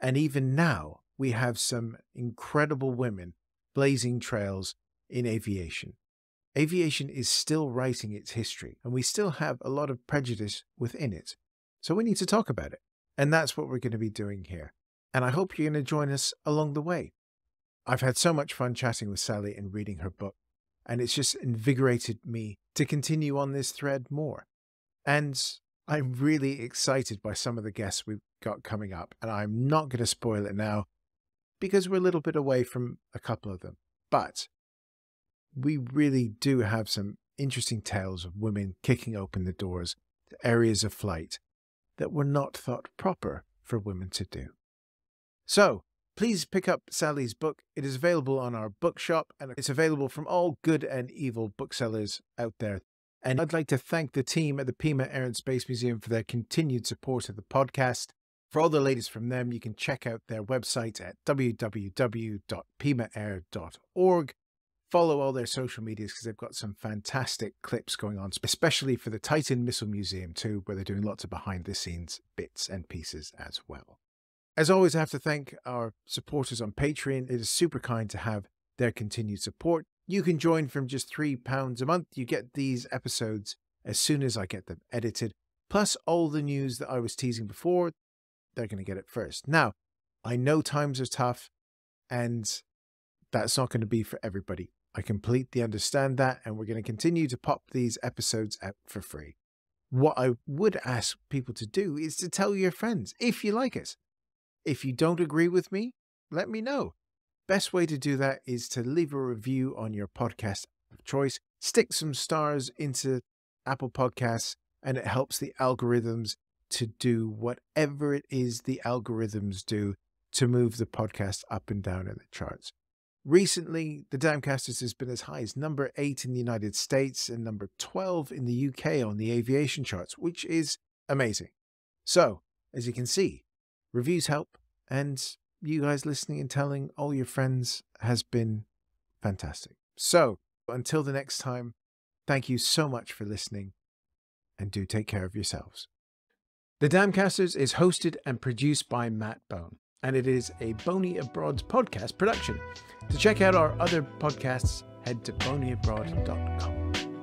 And even now, we have some incredible women blazing trails in aviation. Aviation is still writing its history, and we still have a lot of prejudice within it. So we need to talk about it. And that's what we're going to be doing here. And I hope you're going to join us along the way. I've had so much fun chatting with Sally and reading her book, and it's just invigorated me to continue on this thread more. And I'm really excited by some of the guests we've got coming up, and I'm not going to spoil it now because we're a little bit away from a couple of them. But we really do have some interesting tales of women kicking open the doors to areas of flight that were not thought proper for women to do. So, please pick up Sally's book. It is available on our bookshop and it's available from all good and evil booksellers out there. And I'd like to thank the team at the Pima Air and Space Museum for their continued support of the podcast. For all the latest from them, you can check out their website at www.pimaair.org. Follow all their social medias because they've got some fantastic clips going on, especially for the Titan Missile Museum too, where they're doing lots of behind the scenes bits and pieces as well. As always, I have to thank our supporters on Patreon. It is super kind to have their continued support. You can join from just £3 a month. You get these episodes as soon as I get them edited, plus all the news that I was teasing before. They're going to get it first. Now, I know times are tough, and that's not going to be for everybody. I completely understand that, and we're going to continue to pop these episodes out for free. What I would ask people to do is to tell your friends if you like it. If you don't agree with me, let me know. Best way to do that is to leave a review on your podcast of choice, stick some stars into Apple Podcasts, and it helps the algorithms to do whatever it is the algorithms do to move the podcast up and down in the charts. Recently, the Damcasters has been as high as number 8 in the United States and number 12 in the UK on the aviation charts, which is amazing. So, as you can see, reviews help, and you guys listening and telling all your friends has been fantastic. So, until the next time, thank you so much for listening, and do take care of yourselves. The Damcasters is hosted and produced by Matt Bone, and it is a Boney Abroad podcast production. To check out our other podcasts, head to boneyabroad.com.